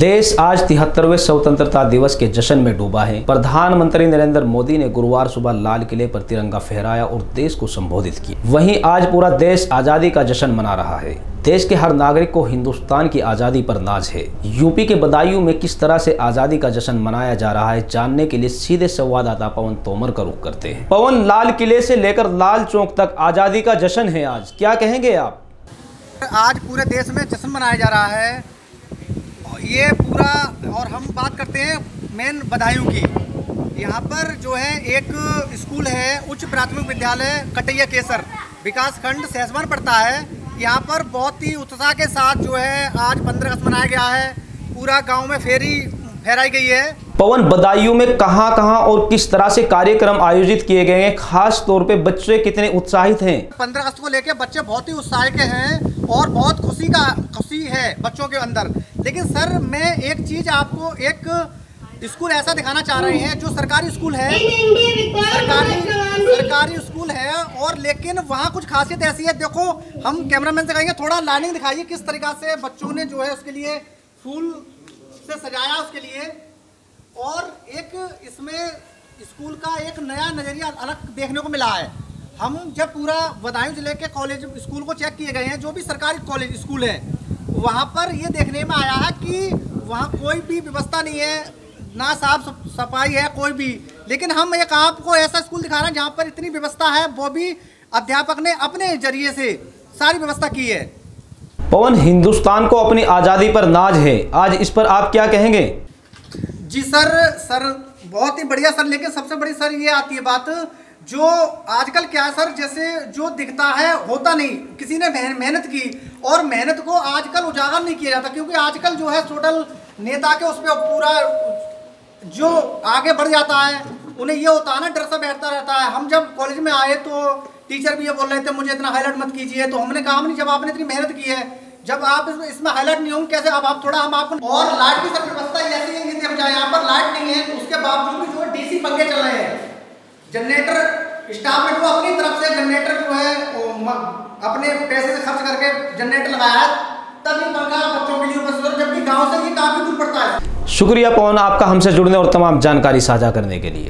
देश आज तिहत्तरवें स्वतंत्रता दिवस के जश्न में डूबा है। प्रधानमंत्री नरेंद्र मोदी ने गुरुवार सुबह लाल किले पर तिरंगा फहराया और देश को संबोधित किया। वहीं आज पूरा देश आज़ादी का जश्न मना रहा है। देश के हर नागरिक को हिंदुस्तान की आज़ादी पर नाज है। यूपी के बदायूं में किस तरह से आज़ादी का जश्न मनाया जा रहा है, जानने के लिए सीधे संवाददाता पवन तोमर का रुख करते हैं। पवन, लाल किले से लेकर लाल चौक तक आज़ादी का जश्न है आज। क्या कहेंगे आप? आज पूरे देश में जश्न मनाया जा रहा है। ये पूरा और हम बात करते हैं मेन बधाइयों की। यहाँ पर जो है एक स्कूल है उच्च प्राथमिक विद्यालय कटैया केसर। विकास खंड सहसवान पड़ता है। यहाँ पर बहुत ही उत्साह के साथ जो है आज पंद्रह अगस्त मनाया गया है। पूरा गाँव में फेरी फहराई गई है। पवन बदायूं में कहाँ कहाँ और किस तरह से कार्यक्रम आयोजित किए गए हैं? खास तौर पे बच्चे कितने उत्साहित हैं? पंद्रह अगस्त को लेकर बच्चे बहुत ही उत्साह के हैं। और बहुत खुशी का खुशी है बच्चों के अंदर। लेकिन सर मैं एक चीज़ आपको एक स्कूल ऐसा दिखाना चाह रहे हैं जो सरकारी स्कूल है। सरकारी सरकारी स्कूल है और लेकिन वहाँ कुछ खासियत ऐसी है। देखो हम कैमरामैन से कहेंगे थोड़ा लाइनिंग दिखाइए किस तरीका से बच्चों ने जो है उसके लिए फूल से सजाया उसके लिए। और एक इसमें स्कूल का एक नया नज़रिया अलग देखने को मिला है। हम जब पूरा बदायूं ज़िले के कॉलेज स्कूल को चेक किए गए हैं जो भी सरकारी कॉलेज स्कूल है वहाँ पर ये देखने में आया है कि वहाँ कोई भी व्यवस्था नहीं है ना साफ़ सफ़ाई है कोई भी। लेकिन हम एक आपको ऐसा स्कूल दिखा रहे हैं जहाँ पर इतनी व्यवस्था है वो भी अध्यापक ने अपने ज़रिए से सारी व्यवस्था की है। पवन हिंदुस्तान को अपनी आज़ादी पर नाज है। आज इस पर आप क्या कहेंगे? जी सर सर बहुत ही बढ़िया सर लेकिन सबसे बड़ी सर ये आती है बात जो आजकल क्या सर, जैसे जो दिखता है, होता नहीं। किसी ने मेहनत की और मेहनत को आजकल उजागर नहीं किया जाता, क्योंकि आजकल जो है टोटल नेता के उस पर पूरा जो आगे बढ़ जाता है, उन्हें ये होता है ना, डर सा बैठता रहता है। हम जब कॉलेज में आए तो टीचर भी ये बोल रहे थे, मुझे इतना हाईलाइट मत कीजिए। तो हमने कहा नहीं जब आपने इतनी मेहनत की है, जब आप इसमें हाईलाइट नहीं होंगे, कैसे? अब आप थोड़ा, हम आपको और लाइट की सर व्यवस्था ऐसी है यहाँ पर लाइट नहीं है, उसके बावजूद भी जो डीसी पंखे चल रहे हैं। स्टाफ ने तो अपनी तरफ़ से जनरेटर जो है अपने पैसे से खर्च करके जनरेटर लगाया, तभी पंखा बच्चों के लिए उपस्थित जबकि गाँव से ये काफ़ी दूर पड़ता है। शुक्रिया पवन, आपका हमसे जुड़ने और तमाम जानकारी साझा करने के लिए।